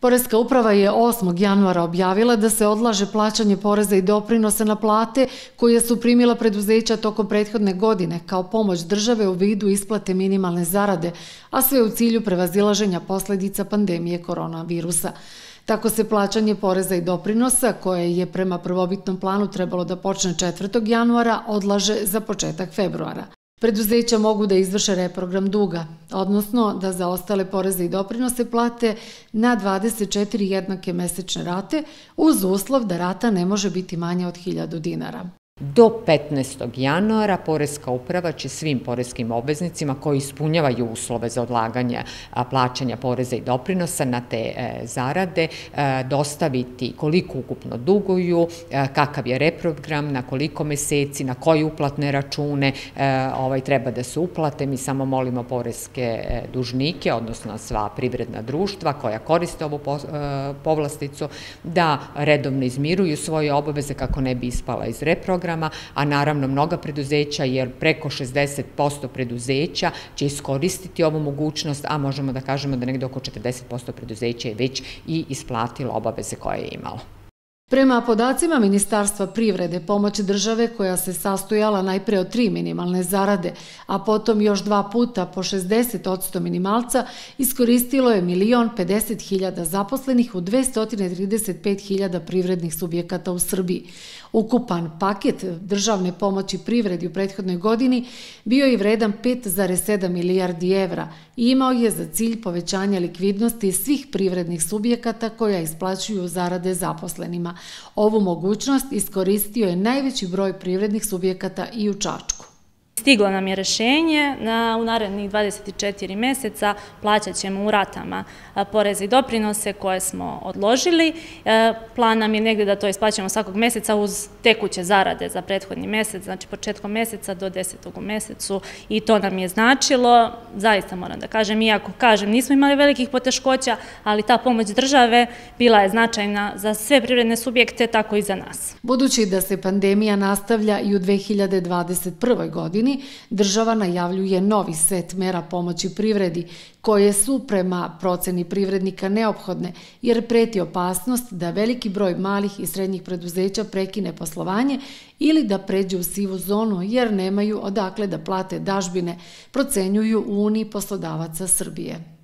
Poreska uprava je 8. januara objavila da se odlaže plaćanje poreza i doprinosa na plate koje su primila preduzeća tokom prethodne godine kao pomoć države u vidu isplate minimalne zarade, a sve u cilju prevazilaženja posledica pandemije koronavirusa. Tako se plaćanje poreza i doprinosa, koje je prema prvobitnom planu trebalo da počne 4. januara, odlaže za početak februara. Preduzeća mogu da izvrše reprogram duga, odnosno da za ostale poreze i doprinose plate na 24 jednake mesečne rate uz uslov da rata ne može biti manja od 1000 dinara. Do 15. januara Poreska uprava će svim porezkim obveznicima koji ispunjavaju uslove za odlaganje plaćanja poreza i doprinosa na te e, zarade e, dostaviti koliko ukupno duguju, e, kakav je reprogram, na koliko meseci, na koje uplatne račune ovaj, treba da se uplate. Mi samo molimo poreske dužnike, odnosno sva privredna društva koja koriste ovu povlasticu, da redovno izmiruju svoje obaveze kako ne bi ispala iz reprograma programa, a naravno mnoga preduzeća, jer preko 60% preduzeća će iskoristiti ovu mogućnost, a možemo da kažemo da negde oko 40% preduzeća je već i isplatilo obaveze koje je imalo. Prema podacima Ministarstva privrede, pomoć države koja se sastojala najpre od tri minimalne zarade, a potom još dva puta po 60% minimalca, iskoristilo je milion 50 hiljada zaposlenih u 235 hiljada privrednih subjekata u Srbiji. Ukupan paket državne pomoći privredi u prethodnoj godini bio je vredan 5,7 milijardi evra i imao je za cilj povećanja likvidnosti svih privrednih subjekata koja isplaćuju zarade zaposlenima. Ovu mogućnost iskoristio je najveći broj privrednih subjekata i u Čačku. Stiglo nam je rešenje, na, u narednih 24 meseca plaćat ćemo u ratama poreze i doprinose koje smo odložili. E, plan nam je negde da to isplaćamo svakog meseca uz tekuće zarade za prethodni mesec, znači početkom meseca do 10. u mesecu i to nam je značilo, zaista moram da kažem, iako kažem nismo imali velikih poteškoća, ali ta pomoć države bila je značajna za sve privredne subjekte, tako i za nas. Budući da se pandemija nastavlja i u 2021. godini, godini država najavljuje novi set mera pomoći privredi, koje su prema proceni privrednika neophodne, jer preti opasnost da veliki broj malih i srednjih preduzeća prekine poslovanje ili da pređe u sivu zonu jer nemaju odakle da plate dažbine, procenjuju u Uniji poslodavaca Srbije.